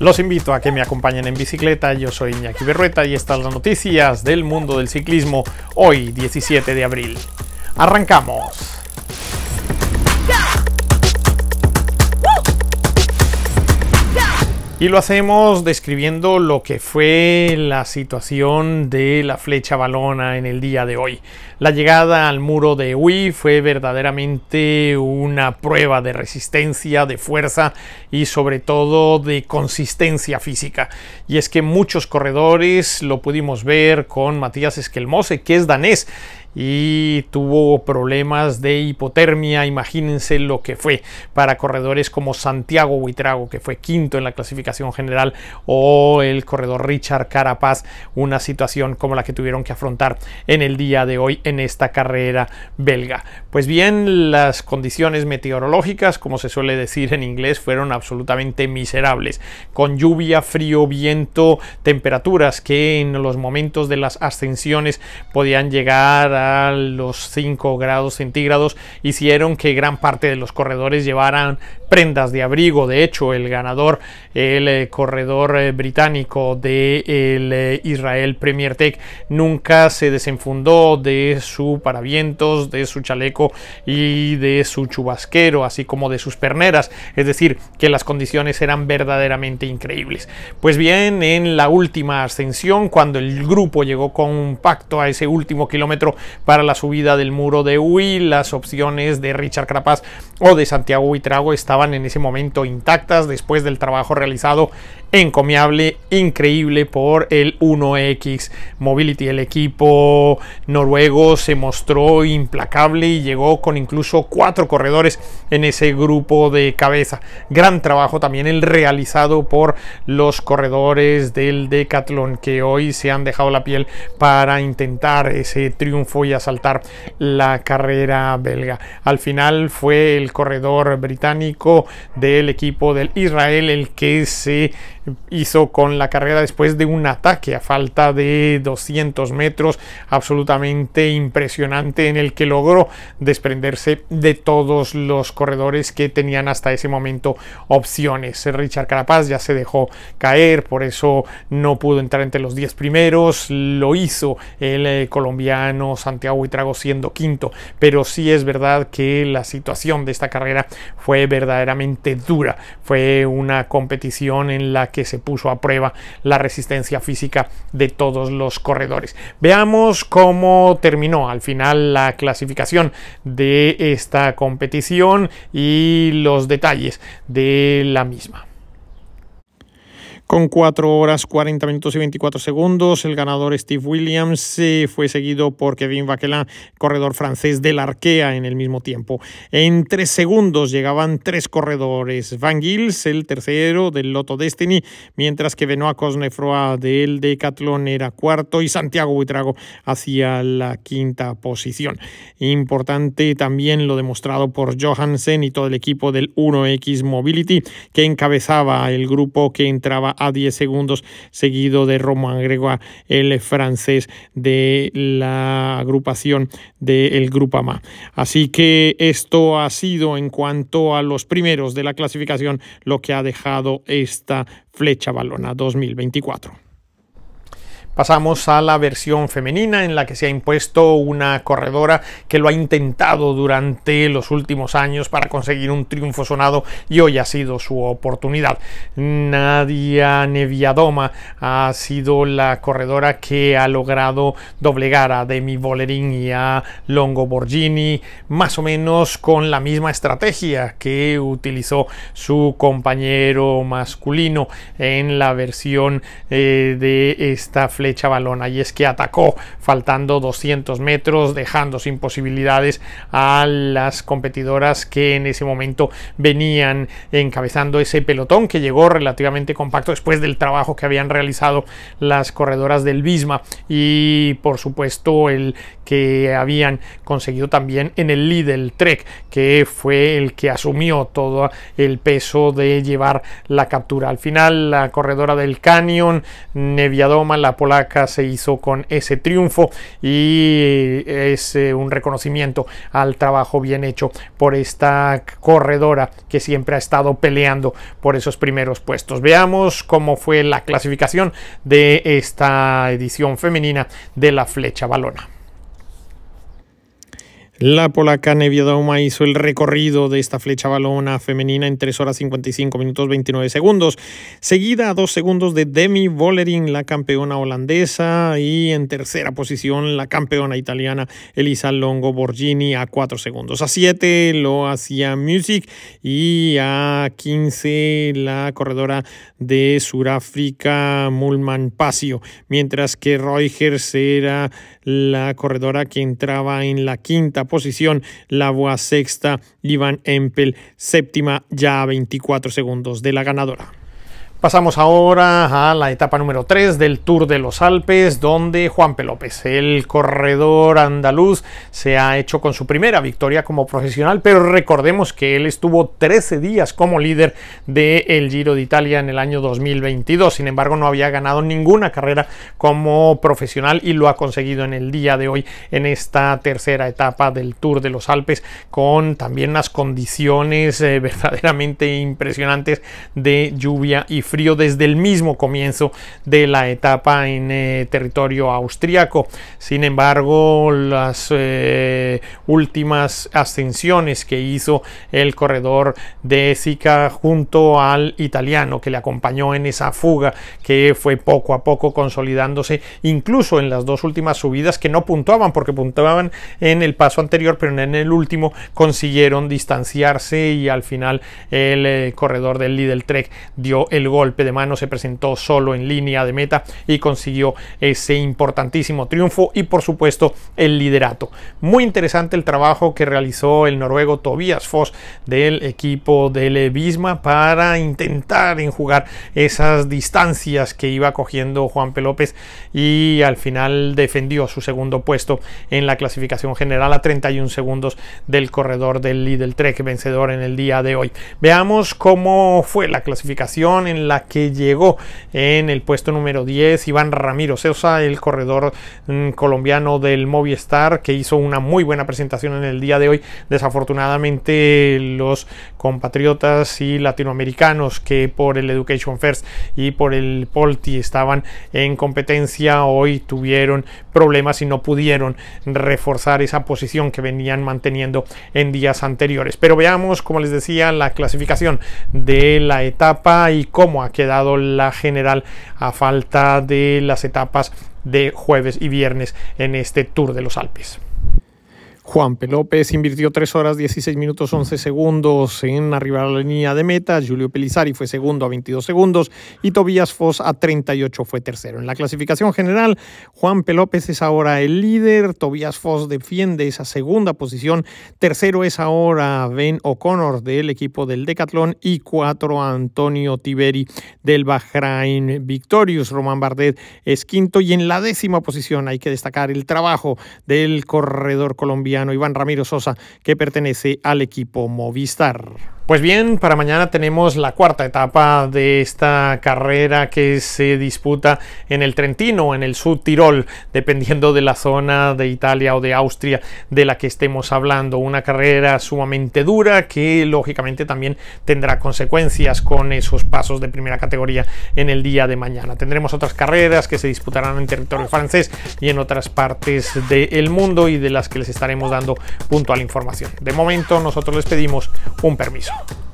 Los invito a que me acompañen en bicicleta. Yo soy Iñaki Berrueta y estas las noticias del mundo del ciclismo hoy, 17 de abril. ¡Arrancamos! Y lo hacemos describiendo lo que fue la situación de la flecha balona en el día de hoy. La llegada al muro de Ui fue verdaderamente una prueba de resistencia, de fuerza y sobre todo de consistencia física. Y es que muchos corredores lo pudimos ver con Matías Esquelmose, que es danés y tuvo problemas de hipotermia. Imagínense lo que fue para corredores como Santiago Huitrago, que fue quinto en la clasificación general, o el corredor Richard Carapaz, una situación como la que tuvieron que afrontar en el día de hoy en esta carrera belga. Pues bien, las condiciones meteorológicas, como se suele decir en inglés, fueron absolutamente miserables, con lluvia, frío, viento, temperaturas que en los momentos de las ascensiones podían llegar a los 5 grados centígrados hicieron que gran parte de los corredores llevaran prendas de abrigo. De hecho, el ganador, el eh, corredor eh, británico de eh, Israel Premier Tech, nunca se desenfundó de su paravientos, de su chaleco y de su chubasquero, así como de sus perneras. Es decir, que las condiciones eran verdaderamente increíbles. Pues bien, en la última ascensión, cuando el grupo llegó compacto a ese último kilómetro para la subida del muro de Ui, las opciones de Richard Crapaz o de Santiago Huitrago estaban en ese momento intactas después del trabajo realizado encomiable, increíble por el 1X Mobility. El equipo noruego se mostró implacable y llegó con incluso cuatro corredores en ese grupo de cabeza. Gran trabajo también el realizado por los corredores del Decathlon que hoy se han dejado la piel para intentar ese triunfo y asaltar la carrera belga. Al final fue el corredor británico del equipo del Israel el que se hizo con la carrera después de un ataque a falta de 200 metros absolutamente impresionante en el que logró desprenderse de todos los corredores que tenían hasta ese momento opciones. Richard Carapaz ya se dejó caer, por eso no pudo entrar entre los 10 primeros, lo hizo el eh, colombiano Santiago Huitrago siendo quinto, pero sí es verdad que la situación de esta carrera fue verdaderamente dura, fue una competición en la que se puso a prueba la resistencia física de todos los corredores. Veamos cómo terminó al final la clasificación de esta competición y los detalles de la misma. Con 4 horas 40 minutos y 24 segundos, el ganador Steve Williams fue seguido por Kevin Vaquelin, corredor francés del Arkea en el mismo tiempo. En 3 segundos llegaban tres corredores. Van Gils, el tercero del Lotto Destiny, mientras que Benoit Cosnefroy del Decathlon era cuarto y Santiago Buitrago hacia la quinta posición. Importante también lo demostrado por Johansen y todo el equipo del 1X Mobility que encabezaba el grupo que entraba a 10 segundos, seguido de Romain Gregoire, el francés de la agrupación del Grupama. Así que esto ha sido en cuanto a los primeros de la clasificación lo que ha dejado esta flecha balona 2024. Pasamos a la versión femenina en la que se ha impuesto una corredora que lo ha intentado durante los últimos años para conseguir un triunfo sonado y hoy ha sido su oportunidad. Nadia Neviadoma ha sido la corredora que ha logrado doblegar a Demi Bolerín y a Longo Borgini más o menos con la misma estrategia que utilizó su compañero masculino en la versión eh, de esta flecha balona y es que atacó faltando 200 metros dejando sin posibilidades a las competidoras que en ese momento venían encabezando ese pelotón que llegó relativamente compacto después del trabajo que habían realizado las corredoras del Bisma y por supuesto el que habían conseguido también en el Lidl Trek, que fue el que asumió todo el peso de llevar la captura. Al final, la corredora del Canyon, Neviadoma, la polaca, se hizo con ese triunfo y es eh, un reconocimiento al trabajo bien hecho por esta corredora que siempre ha estado peleando por esos primeros puestos. Veamos cómo fue la clasificación de esta edición femenina de la flecha balona. La polaca Nevia Dauma hizo el recorrido de esta flecha balona femenina en 3 horas 55 minutos 29 segundos, seguida a 2 segundos de Demi Vollering, la campeona holandesa, y en tercera posición la campeona italiana Elisa Longo Borgini a 4 segundos. A 7 lo hacía Music y a 15 la corredora de Sudáfrica Mulman Pasio, mientras que Reuters era la corredora que entraba en la quinta posición, la sexta, Ivan Empel séptima ya a 24 segundos de la ganadora. Pasamos ahora a la etapa número 3 del Tour de los Alpes, donde Juan López, el corredor andaluz, se ha hecho con su primera victoria como profesional, pero recordemos que él estuvo 13 días como líder del Giro de Italia en el año 2022, sin embargo no había ganado ninguna carrera como profesional y lo ha conseguido en el día de hoy en esta tercera etapa del Tour de los Alpes, con también unas condiciones eh, verdaderamente impresionantes de lluvia y frío desde el mismo comienzo de la etapa en eh, territorio austriaco. Sin embargo, las eh, últimas ascensiones que hizo el corredor de Zika junto al italiano que le acompañó en esa fuga que fue poco a poco consolidándose, incluso en las dos últimas subidas que no puntuaban porque puntuaban en el paso anterior, pero en el último consiguieron distanciarse y al final el eh, corredor del Lidl Trek dio el gol golpe de mano se presentó solo en línea de meta y consiguió ese importantísimo triunfo y por supuesto el liderato. Muy interesante el trabajo que realizó el noruego Tobias Foss del equipo del Bisma para intentar enjugar esas distancias que iba cogiendo Juan P. López y al final defendió su segundo puesto en la clasificación general a 31 segundos del corredor del Lidl Trek vencedor en el día de hoy. Veamos cómo fue la clasificación en la que llegó en el puesto número 10 Iván Ramiro Sosa, el corredor mm, colombiano del Movistar, que hizo una muy buena presentación en el día de hoy. Desafortunadamente los compatriotas y latinoamericanos que por el Education First y por el Polti estaban en competencia hoy tuvieron problemas y no pudieron reforzar esa posición que venían manteniendo en días anteriores. Pero veamos, como les decía, la clasificación de la etapa y cómo ha quedado la general a falta de las etapas de jueves y viernes en este Tour de los Alpes. Juan P. López invirtió 3 horas 16 minutos 11 segundos en arribar a la línea de meta. Julio Pelizari fue segundo a 22 segundos y Tobías Foss a 38 fue tercero. En la clasificación general, Juan P. López es ahora el líder. Tobías Foss defiende esa segunda posición. Tercero es ahora Ben O'Connor del equipo del Decathlon y cuatro Antonio Tiberi del Bahrain Victorious. Román Bardet es quinto y en la décima posición hay que destacar el trabajo del corredor colombiano Iván Ramiro Sosa, que pertenece al equipo Movistar. Pues bien, para mañana tenemos la cuarta etapa de esta carrera que se disputa en el Trentino en el Sud Tirol, dependiendo de la zona de Italia o de Austria de la que estemos hablando. Una carrera sumamente dura que lógicamente también tendrá consecuencias con esos pasos de primera categoría en el día de mañana. Tendremos otras carreras que se disputarán en territorio francés y en otras partes del mundo y de las que les estaremos dando puntual información. De momento nosotros les pedimos un permiso. Woo!